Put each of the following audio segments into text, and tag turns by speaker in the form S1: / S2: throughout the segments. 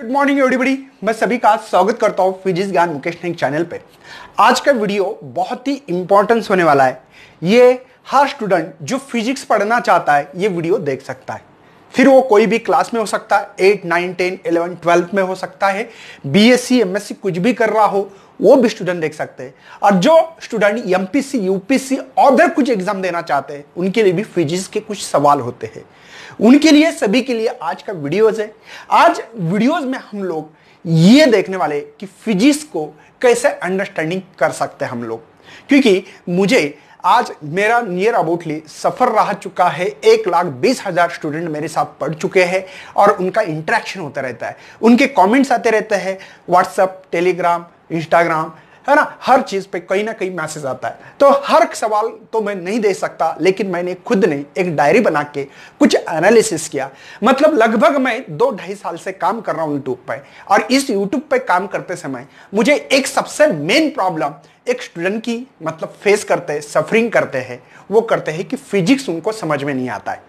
S1: Good morning everybody मैं सभी का स्वागत करता हूँ फिजिक्स ज्ञान मुकेश नाइक चैनल पे। आज का वीडियो बहुत ही इंपॉर्टेंस होने वाला है। ये हर स्टूडेंट जो फिजिक्स पढ़ना चाहता है, ये वीडियो देख सकता है। फिर वो कोई भी क्लास में हो सकता है eight nine ten eleven twelfth में हो सकता है बीएससी एमएससी कुछ भी कर रहा हो, वो भी स्टूडेंट देख सकते हैं। और जो स्टूडेंट एमपीसी यूपीसी अदर कुछ एग्ज़ाम देना चाहते हैं, उनके लिए भी फिजिक्स के कुछ सवाल होते हैं। उनके लिए, सभी के लिए आज का वीडियोज़ है। आज वीडियोज़ में हम लोग ये देखने वाले कि फिजिक्स को कैसे अंडरस्टैंडिंग कर सकते हैं हम लोग। क्योंकि मुझे आज मेरा नियर अबाउटली सफ़र रह चुका है। एक लाख बीस हज़ार स्टूडेंट मेरे साथ पढ़ चुके हैं और उनका इंटरेक्शन होता रहता है। उनके कमेंट्स आते रहते हैं। व्हाट्सएप टेलीग्राम इंस्टाग्राम है ना? हर चीज़ पे कहीं ना कहीं मैसेज आता है। तो हर सवाल तो मैं नहीं दे सकता, लेकिन मैंने खुद ने एक डायरी बना के कुछ एनालिसिस किया। मतलब लगभग मैं दो ढाई साल से काम कर रहा हूँ यूट्यूब पे। और इस यूट्यूब पे काम करते समय मुझे एक सबसे मेन प्रॉब्लम एक स्टूडेंट की मतलब फेस करते हैं सफरिंग करते हैं। वो करते हैं कि फिजिक्स उनको समझ में नहीं आता है।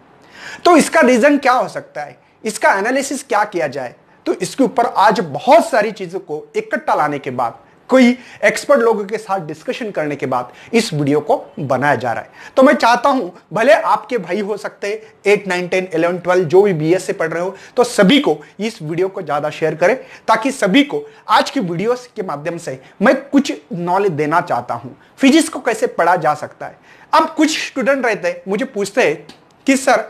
S1: तो इसका रीजन क्या हो सकता है? इसका एनालिसिस क्या किया जाए? तो इसके ऊपर आज बहुत सारी चीज़ों को इकट्ठा लाने के बाद कोई एक्सपर्ट लोगों के साथ डिस्कशन करने के बाद इस वीडियो को बनाया जा रहा है। तो मैं चाहता हूँ, भले आपके भाई हो सकते eight nine ten eleven twelve जो भी बी से पढ़ रहे हो तो सभी को इस वीडियो को ज़्यादा शेयर करें, ताकि सभी को आज की वीडियो के माध्यम से मैं कुछ नॉलेज देना चाहता हूँ। फिजिक्स को कैसे पढ़ा जा सकता है? अब कुछ स्टूडेंट रहते हैं, मुझे पूछते हैं कि, सर,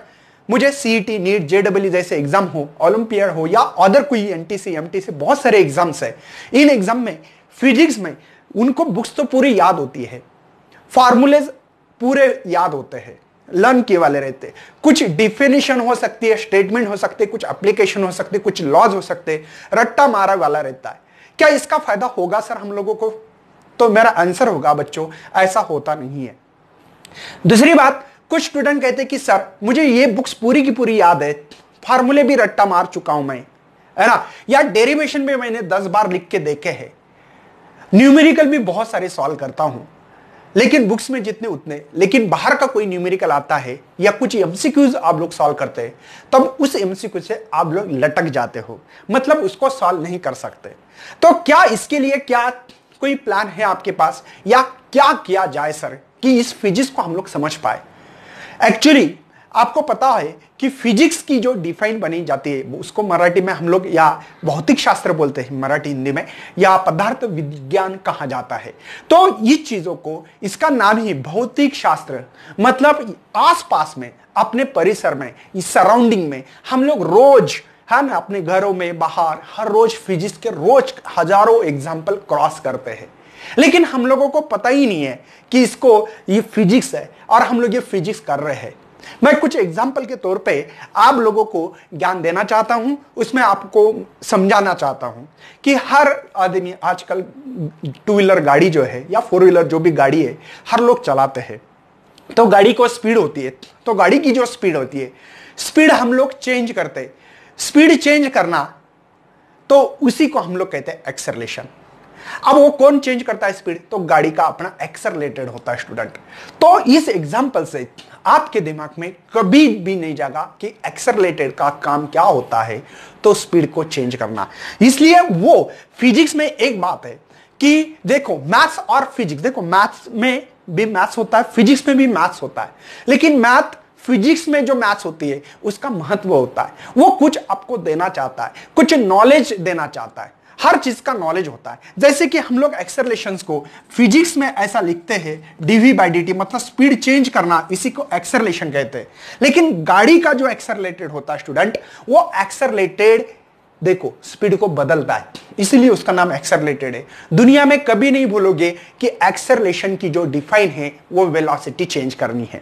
S1: मुझे सी सीईटी नीट जेडब्ल्यू जैसे एग्ज़ाम हो ओलंपियड हो, या अदर कोई एनटीसी एमटीसी बहुत सारे एग्ज़ाम्स है। इन एग्ज़ाम में फिजिक्स में उनको बुक्स तो पूरी याद होती है। फार्मूलेज पूरे याद होते हैं। लर्न किए वाले रहते कुछ डिफिनेशन हो सकती है स्टेटमेंट हो सकते, कुछ एप्लीकेशन हो सकते, कुछ लॉज हो सकते, रट्टा मारा वाला रहता है। क्या इसका फ़ायदा होगा सर हम लोगों को? तो मेरा आंसर होगा बच्चों, ऐसा होता नहीं है। दूसरी बात, कुछ स्टूडेंट कहते कि सर, मुझे ये बुक्स पूरी की पूरी याद है फार्मूले भी रट्टा मार चुका हूँ मैं, है ना? या डेरिवेशन में मैंने दस बार लिख के देखे हैं। न्यूमेरिकल भी बहुत सारे सॉल्व करता हूँ। लेकिन बुक्स में जितने उतने। लेकिन बाहर का कोई न्यूमेरिकल आता है, या कुछ एमसीक्यूज आप लोग सॉल्व करते हैं, तब उस एमसीक्यू से आप लोग लटक जाते हो। मतलब उसको सॉल्व नहीं कर सकते। तो क्या इसके लिए क्या कोई प्लान है आपके पास? या क्या किया जाए सर कि इस फिजिक्स को हम लोग समझ पाए? एक्चुअली आपको पता है कि फिजिक्स की जो डिफाइन बनी जाती है उसको मराठी में हम लोग या भौतिक शास्त्र बोलते हैं, मराठी हिंदी में, या पदार्थ विज्ञान कहा जाता है। तो ये चीज़ों को, इसका नाम ही भौतिक शास्त्र। मतलब आसपास में, अपने परिसर में, इस सराउंडिंग में, हम लोग रोज, है ना, अपने घरों में, बाहर, हर रोज फिजिक्स के रोज हज़ारों एग्ज़ाम्पल क्रॉस करते हैं। लेकिन हम लोगों को पता ही नहीं है कि इसको, ये फिजिक्स है, और हम लोग ये फिजिक्स कर रहे हैं। मैं कुछ एग्ज़ाम्पल के तौर पे आप लोगों को ज्ञान देना चाहता हूँ, उसमें आपको समझाना चाहता हूँ कि हर आदमी आजकल टू व्हीलर गाड़ी जो है या फोर व्हीलर जो भी गाड़ी है, हर लोग चलाते हैं। तो गाड़ी को स्पीड होती है तो गाड़ी की जो स्पीड होती है स्पीड हम लोग चेंज करते स्पीड चेंज करना तो उसी को हम लोग कहते हैं एक्सरलेशन अब वो कौन चेंज करता है स्पीड तो गाड़ी का अपना एक्सरलेटेड होता है स्टूडेंट तो इस एग्ज़ाम्पल से आपके दिमाग में कभी भी नहीं जागा कि एक्सरलेटेड का काम क्या होता है तो स्पीड को चेंज करना। इसलिए वो फिजिक्स में एक बात है कि देखो मैथ्स और फिजिक्स देखो मैथ्स में भी मैथ्स होता है फिजिक्स में भी मैथ्स होता है। लेकिन मैथ फिजिक्स में जो मैथ्स होती है, उसका महत्व होता है। वो कुछ आपको देना चाहता है, कुछ नॉलेज देना चाहता है। हर चीज़ का नॉलेज होता है। जैसे कि हम लोग एक्सरलेशन को फिजिक्स में ऐसा लिखते हैं डीवी बाई डी मतलब स्पीड चेंज करना, इसी को एक्सरलेशन कहते हैं। लेकिन गाड़ी का जो एक्सरलेटेड होता है स्टूडेंट वो एक्सरलेटेड देखो स्पीड को बदलता है। इसीलिए उसका नाम एक्सरलेटेड है। दुनिया में कभी नहीं भूलोगे कि एक्सरलेशन की जो डिफाइन है, वो वेलोसिटी चेंज करनी है।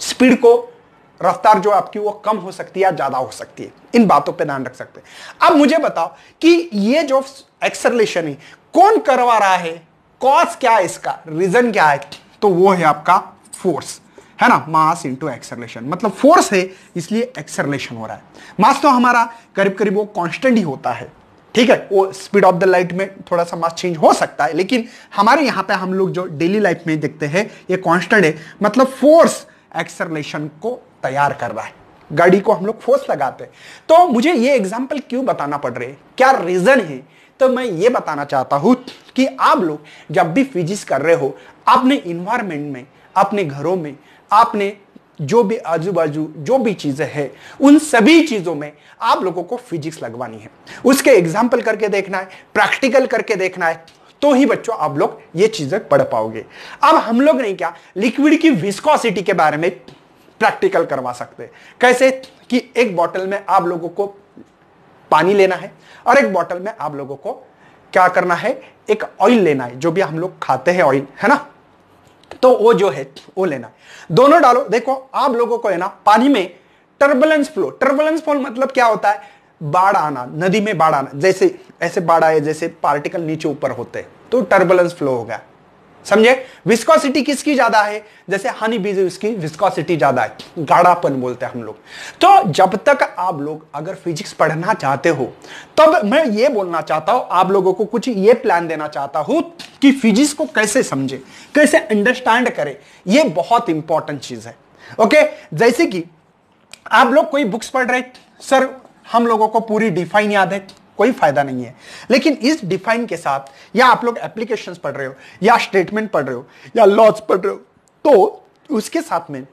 S1: स्पीड को रफ्तार जो आपकी, वो कम हो सकती है या ज़्यादा हो सकती है। इन बातों पे ध्यान रख सकते हैं। अब मुझे बताओ कि ये जो एक्सरलेशन है, कौन करवा रहा है? कॉज क्या है इसका? रीजन क्या है? तो वो है आपका फोर्स है ना? मास इंटू एक्सरलेशन मतलब फोर्स है, इसलिए एक्सरलेशन हो रहा है। मास तो हमारा करीब करीब वो कांस्टेंट ही होता है। ठीक है? वो स्पीड ऑफ़ द लाइट में थोड़ा सा मास चेंज हो सकता है, लेकिन हमारे यहाँ पे हम लोग जो डेली लाइफ में देखते हैं, ये कांस्टेंट है। मतलब फोर्स एक्सरलेशन को तैयार कर रहा है। गाड़ी को हम लोग फोर्स लगाते हैं। तो मुझे ये एग्ज़ाम्पल क्यों बताना पड़ रहे क्या रीजन है? तो मैं ये बताना चाहता हूँ कि आप लोग जब भी फिजिक्स कर रहे हो, अपने इन्वायरमेंट में, अपने घरों में आपने जो भी आजू बाजू जो भी चीज़ें हैं, उन सभी चीज़ों में आप लोगों को फिजिक्स लगवानी है। उसके एग्ज़ाम्पल करके देखना है प्रैक्टिकल करके देखना है। तो ही बच्चों आप लोग ये चीज़ें पढ़ पाओगे। अब हम लोग नहीं क्या लिक्विड की विस्कोसिटी के बारे में प्रैक्टिकल करवा सकते कैसे कि एक बॉटल में आप लोगों को पानी लेना है और एक बॉटल में आप लोगों को क्या करना है, एक ऑयल लेना है, जो भी हम लोग खाते हैं ऑयल है ना? तो वो जो है, वो लेना है। दोनों डालो, देखो आप लोगों को है ना, पानी में टर्बुलेंस फ्लो टर्बुलेंस फ्लो मतलब क्या होता है? बाढ़ आना, नदी में बाढ़ आना, जैसे, ऐसे बाढ़ आए, जैसे पार्टिकल नीचे ऊपर होते तो टर्बुलेंस फ्लो हो गया। समझे? विस्कोसिटी किसकी ज़्यादा है? जैसे हनी बीज उसकी विस्कोसिटी ज़्यादा है, गाढ़ापन बोलते हैं हम लोग। तो जब तक आप लोग अगर फिजिक्स पढ़ना चाहते हो, तब मैं ये बोलना चाहता हूँ, आप लोगों को कुछ ये प्लान देना चाहता हूँ कि फिजिक्स को कैसे समझे, कैसे अंडरस्टैंड करें, ये बहुत इंपॉर्टेंट चीज़ है। ओके जैसे कि आप लोग कोई बुक्स पढ़ रहे सर हम लोगों को पूरी डिफाइन याद है, कोई फ़ायदा नहीं है। लेकिन इस डिफाइन के साथ, या आप लोग एप्लीकेशन पढ़ रहे हो, या स्टेटमेंट पढ़ रहे हो, या लॉज पढ़ रहे हो तो उसके साथ में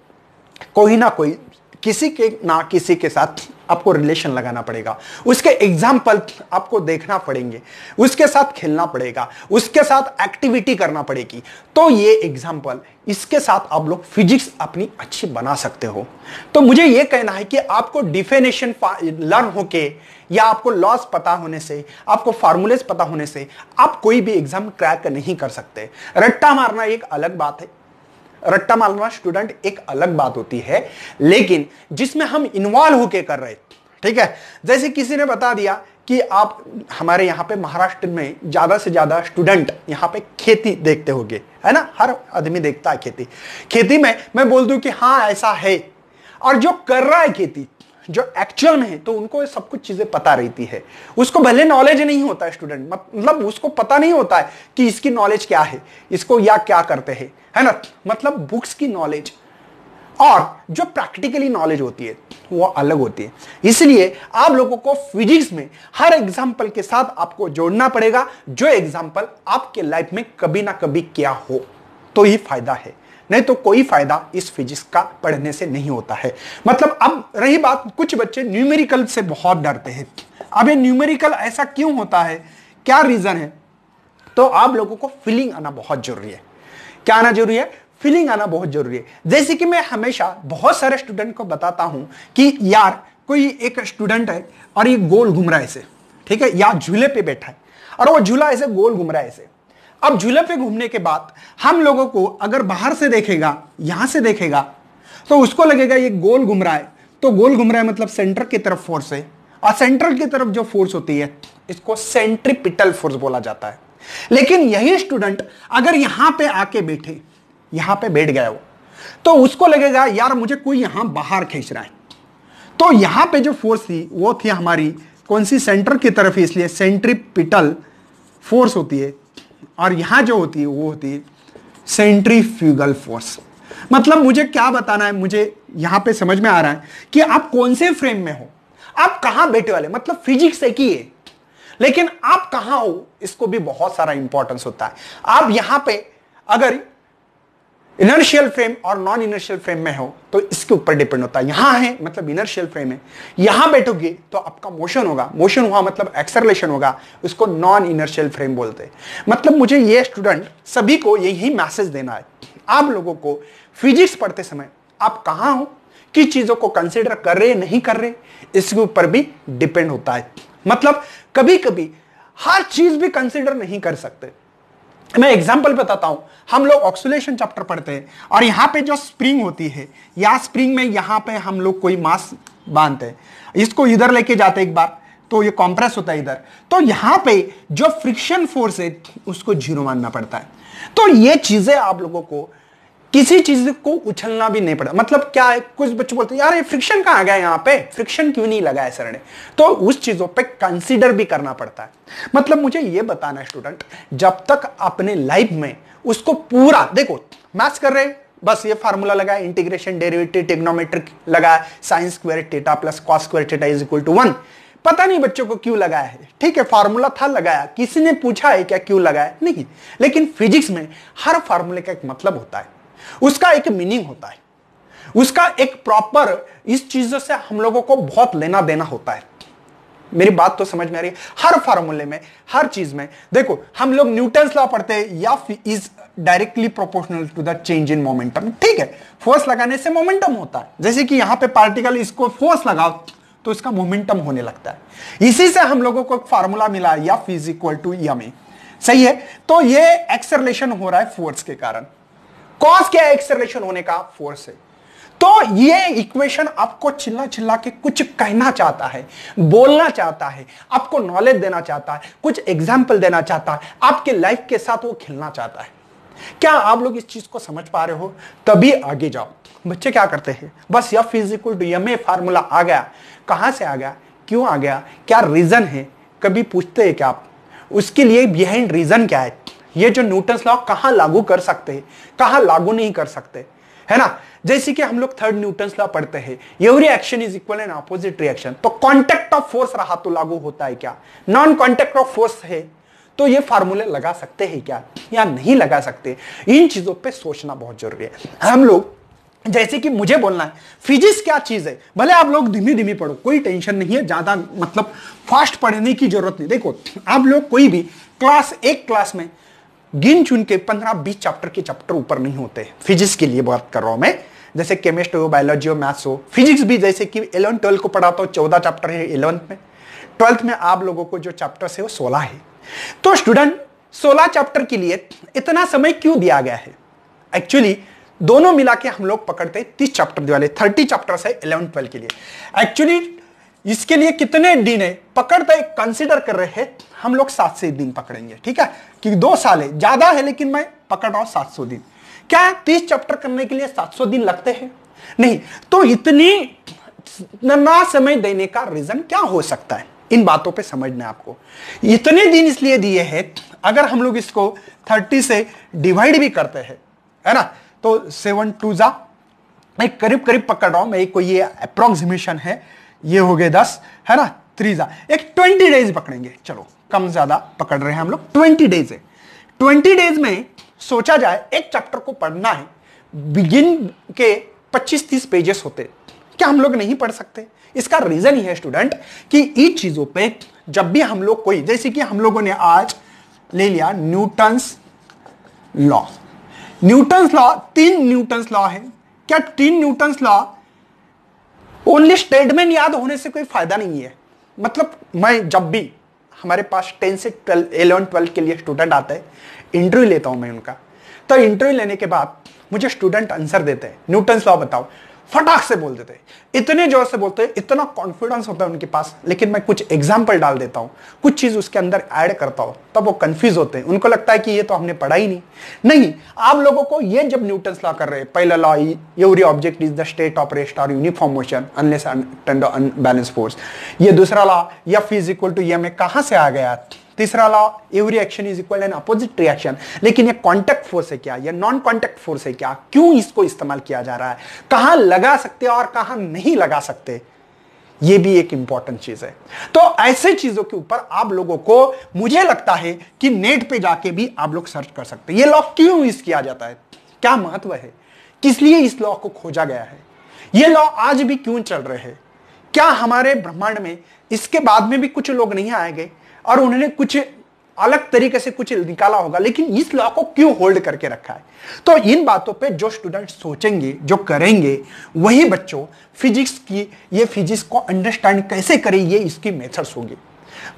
S1: कोई ना कोई, किसी के ना किसी के साथ आपको रिलेशन लगाना पड़ेगा। उसके एग्ज़ाम्पल आपको देखना पड़ेंगे। उसके साथ खेलना पड़ेगा। उसके साथ एक्टिविटी करना पड़ेगी। तो ये एग्ज़ाम्पल इसके साथ आप लोग फिजिक्स अपनी अच्छी बना सकते हो। तो मुझे ये कहना है कि आपको डिफिनेशन लर्न होके या आपको लॉस पता होने से, आपको फार्मूलेस पता होने से, आप कोई भी एग्ज़ाम क्रैक नहीं कर सकते। रट्टा मारना एक अलग बात है। रट्टा मारना स्टूडेंट एक अलग बात होती है, लेकिन जिसमें हम इन्वॉल्व होके कर रहे ठीक है? जैसे किसी ने बता दिया कि आप हमारे यहाँ पे महाराष्ट्र में ज़्यादा से ज़्यादा स्टूडेंट यहाँ पे खेती देखते होंगे, है ना? हर आदमी देखता है खेती। खेती में मैं बोल दू कि हाँ ऐसा है। और जो कर रहा है खेती जो एक्चुअल में है तो उनको ये सब कुछ चीज़ें पता रहती है। उसको भले नॉलेज नहीं होता स्टूडेंट मतलब उसको पता नहीं होता है कि इसकी नॉलेज क्या है, इसको या क्या करते हैं, है ना? मतलब बुक्स की नॉलेज और जो प्रैक्टिकली नॉलेज होती है, वो अलग होती है। इसलिए आप लोगों को फिजिक्स में हर एग्ज़ाम्पल के साथ आपको जोड़ना पड़ेगा, जो एग्ज़ाम्पल आपके लाइफ में कभी ना कभी क्या हो तो ही फ़ायदा है। नहीं तो कोई फ़ायदा इस फिजिक्स का पढ़ने से नहीं होता है। मतलब अब रही बात, कुछ बच्चे न्यूमेरिकल से बहुत डरते हैं। अब ये न्यूमेरिकल ऐसा क्यों होता है? क्या रीजन है? तो आप लोगों को फीलिंग आना बहुत ज़रूरी है। क्या आना ज़रूरी है? फीलिंग आना बहुत ज़रूरी है। जैसे कि मैं हमेशा बहुत सारे स्टूडेंट को बताता हूँ कि यार, कोई एक स्टूडेंट है और ये गोल घूम रहा है ऐसे ठीक है? या झूले पे बैठा है। और वो झूला ऐसे गोल घूम रहा है ऐसे अब झूले पे घूमने के बाद हम लोगों को अगर बाहर से देखेगा, यहाँ से देखेगा तो उसको लगेगा ये गोल घूम रहा है। तो गोल घूम रहा है मतलब सेंटर की तरफ़ फोर्स है। और सेंट्रल की तरफ़ जो फोर्स होती है, इसको सेंट्रीपिटल फोर्स बोला जाता है। लेकिन यही स्टूडेंट अगर यहाँ पे आके बैठे, यहाँ पे बैठ गया वो तो उसको लगेगा, यार, मुझे कोई यहाँ बाहर खींच रहा है। तो यहाँ पे जो फोर्स थी, वो थी हमारी कौन सी सेंटर की तरफ़, इसलिए सेंट्रीपिटल फोर्स होती है। और यहाँ जो होती है, वो होती है सेंट्रीफ्यूगल फोर्स मतलब मुझे क्या बताना है, मुझे यहाँ पे समझ में आ रहा है कि आप कौन से फ्रेम में हो? आप कहाँ बैठे वाले? मतलब फिजिक्स एक ही है लेकिन आप कहाँ हो, इसको भी बहुत सारा इंपॉर्टेंस होता है। आप यहाँ पे अगर इनर्शियल फ्रेम और नॉन इनर्शियल फ्रेम में हो तो इसके ऊपर डिपेंड होता है। यहाँ है मतलब इनर्शियल फ्रेम है। यहाँ बैठोगे तो आपका मोशन होगा। मोशन हुआ मतलब एक्सरलेशन होगा। उसको नॉन इनर्शियल फ्रेम बोलते हैं। मतलब मुझे ये स्टूडेंट सभी को यही मैसेज देना है आप लोगों को फिजिक्स पढ़ते समय, आप कहाँ हो? किस चीज़ों को कंसिडर कर रहे नहीं कर रहे इसके ऊपर भी डिपेंड होता है। मतलब कभी कभी हर चीज़ भी कंसिडर नहीं कर सकते। मैं एग्ज़ाम्पल बताता हूँ। हम लोग ऑक्सीलेशन चैप्टर पढ़ते हैं और यहाँ पे जो स्प्रिंग होती है, या स्प्रिंग में यहाँ पे हम लोग कोई मास बांधते हैं। इसको इधर लेके जाते एक बार तो ये कॉम्प्रेस होता है इधर। तो यहाँ पे जो फ्रिक्शन फोर्स है, उसको ज़ीरो मानना पड़ता है। तो ये चीज़ें आप लोगों को किसी चीज़ को उछलना भी नहीं पड़ा। मतलब क्या है, कुछ बच्चे बोलते हैं, यार, ये फ्रिक्शन कहाँ गया यहाँ पे? फ्रिक्शन क्यों नहीं लगाया सर ने? तो उस चीज़ों पे कंसीडर भी करना पड़ता है। मतलब मुझे ये बताना है स्टूडेंट जब तक अपने लाइफ में उसको पूरा, देखो मैथ्स कर रहे बस ये फार्मूला लगाया इंटीग्रेशन डेरिवेटिव टेक्नोमेट्रिक लगाया sine square theta plus cos square theta is equal to one पता नहीं बच्चों को क्यों लगाया है। ठीक है फार्मूला था लगाया, किसी ने पूछा है क्या क्यों लगाया? नहीं। लेकिन फिजिक्स में हर फार्मूले का एक मतलब होता है। उसका एक मीनिंग होता है। उसका एक प्रॉपर इस चीज़ों से हम लोगों को बहुत लेना देना होता है। मेरी बात तो समझ में आ रही है। हर फार्मूले में, हर चीज़ में, देखो, हम लोग न्यूटन लॉ पढ़ते हैं, या is directly proportional to the change in momentum ठीक है? फोर्स लगाने से मोमेंटम होता है। जैसे कि यहाँ पे पार्टिकल इसको फोर्स लगाओ तो इसका मोमेंटम होने लगता है। इसी से हम लोगों को एक फार्मूला मिला, या फिज इक्वल टू यम सही है? तो ये एक्सरलेशन हो रहा है फोर्स के कारण। कॉस क्या है एक्सरलेशन होने का? फोर्स है। तो ये इक्वेशन आपको चिल्ला चिल्ला के कुछ कहना चाहता है, बोलना चाहता है, आपको नॉलेज देना चाहता है, कुछ एग्ज़ाम्पल देना चाहता है, आपके लाइफ के साथ वो खेलना चाहता है। क्या आप लोग इस चीज़ को समझ पा रहे हो? तभी आगे जाओ। बच्चे क्या करते हैं? बस या फ़िज़िकल टू यम फार्मूला आ गया। कहाँ से आ गया? क्यों आ गया? क्या रीजन है? कभी पूछते हैं क्या आप? उसके लिए बिहाइंड रीजन क्या है? ये जो न्यूटन लॉ कहाँ लागू कर सकते हैं? कहाँ लागू नहीं कर सकते? है ना? जैसे कि हम लोग थर्ड न्यूटन लॉ पढ़ते हैं। Every action is equal and opposite reaction तो कॉन्टेक्ट ऑफ़ फोर्स रहा तो लागू होता है क्या? नॉन कॉन्टेक्ट ऑफ़ फोर्स है। तो ये फार्मूले लगा सकते हैं क्या? या नहीं लगा सकते? इन चीज़ों पे सोचना बहुत ज़रूरी है। हम लोग, जैसे कि मुझे बोलना है फिजिक्स क्या चीज़ है? भले आप लोग धीमी धीमी पढ़ो, कोई टेंशन नहीं है, ज़्यादा मतलब फास्ट पढ़ने की ज़रूरत नहीं। देखो, आप लोग कोई भी क्लास एक क्लास में गिन चुन के पंद्रह बीस चैप्टर के चैप्टर ऊपर नहीं होते। फिजिक्स के लिए बात कर रहा हूँ मैं। जैसे केमिस्ट हो बायोलॉजी हो मैथ्स हो। फिजिक्स भी जैसे कि इलेवन ट्वेल्थ को पढ़ाता हूँ, चौदह चैप्टर है इलेवंथ में। ट्वेल्थ में आप लोगों को जो चैप्टर है वो सोलह है। तो स्टूडेंट सोलह चैप्टर के लिए इतना समय क्यों दिया गया है? एक्चुअली दोनों मिला के हम लोग पकड़ते हैं तीस चैप्टर वाले थर्टी चैप्टर है इलेवन ट्वेल्व के लिए। एक्चुअली इसके लिए कितने दिन है? पकड़ते कंसिडर कर रहे हैं। हम लोग सात से दिन पकड़ेंगे, ठीक है? कि दो साल है, ज़्यादा है, लेकिन मैं पकड़ रहा हूँ सात सौ दिन। क्या तीस चैप्टर करने के लिए सात सौ दिन लगते हैं? नहीं तो इतनी ना समय देने का रीजन क्या हो सकता है? इन बातों पे समझना आपको। इतने दिन इसलिए दिए हैं, अगर हम लोग इसको थर्टी से डिवाइड भी करते हैं, है ना? तो सेवन टू जा एक करीब करीब पकड़ रहा हूँ मैं कोई ये अप्रोक्सीमेशन है। ये हो गए दस, है ना? थ्री जा एक ट्वेंटी डेज़ पकड़ेंगे। चलो, कम ज़्यादा पकड़ रहे हैं हम लोग। ट्वेंटी डेज़ है। ट्वेंटी डेज़ में सोचा जाए, एक चैप्टर को पढ़ना है। बिगिन के 25-30 पेजेस होते। क्या हम लोग नहीं पढ़ सकते? इसका रीजन ही है स्टूडेंट कि इन चीज़ों पे जब भी हम लोग कोई, जैसे कि हम लोगों ने आज ले लिया न्यूटन्स लॉ। न्यूटन्स लॉ, तीन न्यूटन्स लॉ है। क्या तीन न्यूटन्स लॉ ओनली स्टेटमेंट याद होने से कोई फ़ायदा नहीं है। मतलब मैं जब भी हमारे पास टेन से ट्वेल्व, इलेवन, ट्वेल्व के लिए स्टूडेंट आता है इंटरव्यू लेता हूँ मैं उनका। तो इंटरव्यू लेने के बाद मुझे स्टूडेंट आंसर देते हैं। न्यूटन लॉ बताओ। फटाक से बोल देते। इतने ज़ोर से बोलते, इतना कॉन्फिडेंस होता है उनके पास। लेकिन मैं कुछ एग्ज़ाम्पल डाल देता हूँ। कुछ चीज़ उसके अंदर ऐड करता हूँ, तब वो कंफ्यूज होते हैं। उनको लगता है कि ये तो हमने पढ़ा ही नहीं। नहीं, आप लोगों को ये जब न्यूटन लॉ कर रहे हैं, पहला law every object is the state of rest और uniform motion unless unbalance force ये दूसरा लॉ या फ़िज़िकल टू ये में कहाँ से आ गया? तीसरा law every action is equal and opposite reaction लेकिन ये कॉन्टेक्ट फोर्स है क्या? ये नॉन कॉन्टेक्ट फोर्स है क्या? क्यों इसको इस्तेमाल किया जा रहा है? कहाँ लगा सकते और कहाँ नहीं लगा सकते? ये भी एक इंपॉर्टेंट चीज़ है। तो ऐसे चीज़ों के ऊपर आप लोगों को मुझे लगता है कि नेट पे जाके भी आप लोग सर्च कर सकते हैं। ये लॉ क्यों यूज़ किया जाता है? क्या महत्व है? किस लिए इस लॉ को खोजा गया है? ये लॉ आज भी क्यों चल रहे हैं? क्या हमारे ब्रह्मांड में इसके बाद में भी कुछ लोग नहीं आएँगे? और उन्होंने कुछ अलग तरीके से कुछ निकाला होगा, लेकिन इस लॉ को क्यों होल्ड करके रखा है? तो इन बातों पे जो स्टूडेंट सोचेंगे, जो करेंगे, वही बच्चों फिजिक्स की, ये फिजिक्स को अंडरस्टैंड कैसे करें, ये इसकी मेथड्स होगी।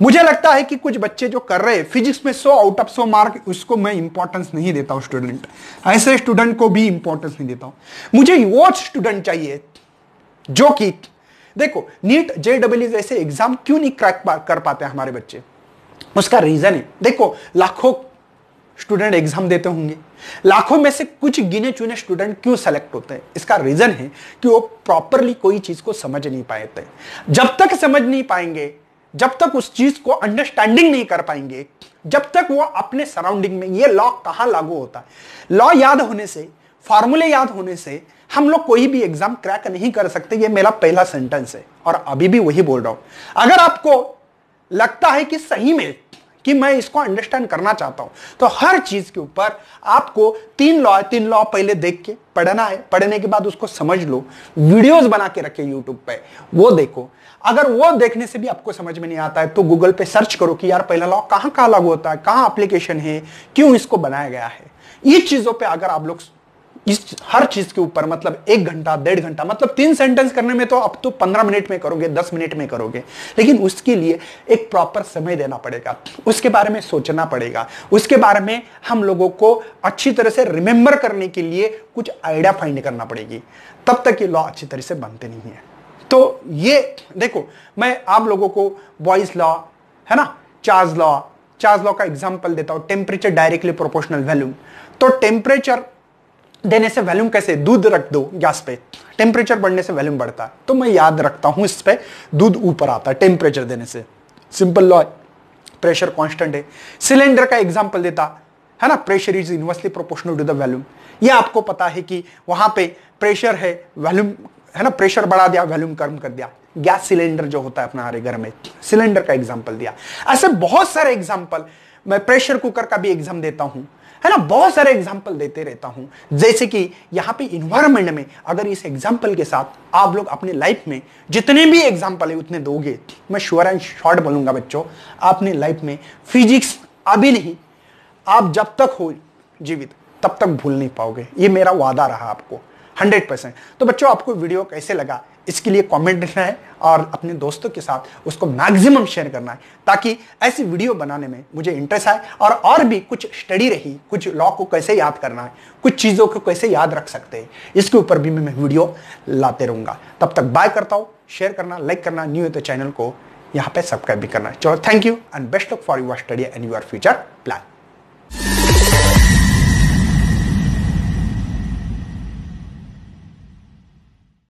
S1: मुझे लगता है कि कुछ बच्चे जो कर रहे हैं फिजिक्स में सो आउट ऑफ़ सो मार्क उसको मैं इंपॉर्टेंस नहीं देता हूँ स्टूडेंट ऐसे स्टूडेंट को भी इंपॉर्टेंस नहीं देता हूँ। मुझे वो स्टूडेंट चाहिए, जो कि, देखो, नीट जे डब्ल्यू जैसे एग्ज़ाम क्यों नहीं क्रैक कर पाते हमारे बच्चे? उसका रीजन है। देखो, लाखों स्टूडेंट एग्ज़ाम देते होंगे। लाखों में से कुछ गिने चुने स्टूडेंट क्यों सेलेक्ट होते हैं? इसका रीजन है कि वो प्रॉपरली कोई चीज़ को समझ नहीं पाते। जब तक समझ नहीं पाएँगे, जब तक उस चीज़ को अंडरस्टैंडिंग नहीं कर पाएँगे, जब तक वो अपने सराउंडिंग में, ये लॉ कहाँ लागू होता है? लॉ याद होने से फार्मूले याद होने से, हम लोग कोई भी एग्ज़ाम क्रैक नहीं कर सकते। ये मेरा पहला सेंटेंस है और अभी भी वही बोल रहा हूँ। अगर आपको लगता है कि सही में कि मैं इसको अंडरस्टैंड करना चाहता हूँ। तो हर चीज़ के ऊपर आपको तीन लॉ तीन लॉ पहले देख के पढ़ना है। पढ़ने के बाद उसको समझ लो। वीडियोस बना के रखे यूट्यूब पे। वो देखो। अगर वो देखने से भी आपको समझ में नहीं आता है तो गूगल पे सर्च करो कि यार पहला लॉ कहाँ कहाँ लागू होता है, कहाँ एप्लीकेशन है, क्यों इसको बनाया गया है। ये चीज़ों पे अगर आप लोग इस हर चीज़ के ऊपर मतलब एक घंटा, डेढ़ घंटा मतलब तीन सेंटेंस करने में तो अब तो पंद्रह मिनट में करोगे, दस मिनट में करोगे। लेकिन उसके लिए एक प्रॉपर समय देना पड़ेगा, उसके बारे में सोचना पड़ेगा, उसके बारे में हम लोगों को अच्छी तरह से रिमेंबर करने के लिए कुछ आइडिया फाइंड करना पड़ेगी। तब तक ये लॉ अच्छी तरह से बनते नहीं है। तो ये, देखो, मैं आप लोगों को बॉइस लॉ है ना चार्ज लॉ चार्ज लॉ का एग्ज़ाम्पल देता हूँ टेम्परेचर डायरेक्टली प्रोपोर्शनल वैल्यूम तो टेम्परेचर देने से वैल्यूम कैसे? दूध रख दो गैस पे। टेम्परेचर बढ़ने से वैल्यूम बढ़ता है। तो मैं याद रखता हूँ इस पे, दूध ऊपर आता है, टेम्परेचर देने से। सिंपल लॉ प्रेशर कांस्टेंट है। सिलेंडर का एग्जांपल देता। है ना? Pressure is inversely proportional to the volume ये आपको पता है कि वहाँ पे प्रेशर है वैल्यूम है ना? प्रेशर बढ़ा दिया वैल्यूम कम कर दिया। गैस सिलेंडर जो होता है अपना हमारे घर में। सिलेंडर का एग्ज़ाम्पल दिया। ऐसे बहुत सारे एग्ज़ाम्पल मैं प्रेशर कुकर का भी एग्ज़ाम देता हूँ। है ना? बहुत सारे एग्ज़ाम्पल देते रहता हूँ। जैसे कि यहाँ पे इन्वायरमेंट में अगर इस एग्ज़ाम्पल के साथ आप लोग अपने लाइफ में जितने भी एग्ज़ाम्पल है, उतने दोगे। मैं श्योर एंड शॉर्ट बोलूँगा बच्चों। आपने लाइफ में फिजिक्स अभी नहीं, आप जब तक हो जीवित, तब तक भूल नहीं पाओगे। ये मेरा वादा रहा आपको हंड्रेड परसेंट तो बच्चों, आपको वीडियो कैसे लगा? इसके लिए कमेंट लिखना है और अपने दोस्तों के साथ उसको मैक्सिमम शेयर करना है, ताकि ऐसी वीडियो बनाने में मुझे इंटरेस्ट आए और और भी कुछ स्टडी रही, कुछ लॉ को कैसे याद करना है, कुछ चीज़ों को कैसे याद रख सकते हैं, इसके ऊपर भी मैं वीडियो लाते रहूँगा। तब तक बाय करता हूँ शेयर करना लाइक करना न्यू है तो चैनल को यहाँ पे सब्सक्राइब भी करना चलो thank you and best of for your study and your future plan